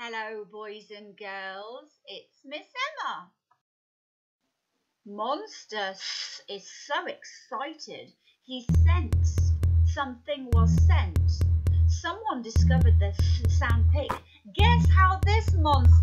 Hello, boys and girls. It's Miss Emma. Monster is so excited. He sensed something was sent. Someone discovered the sandpit. Guess how this monster?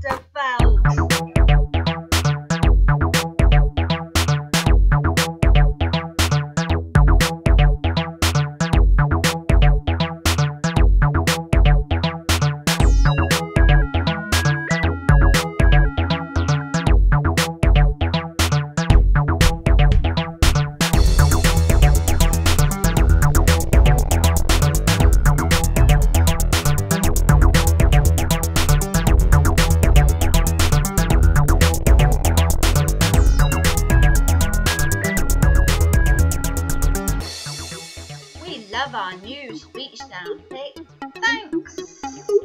our new speech sound pic. Thanks!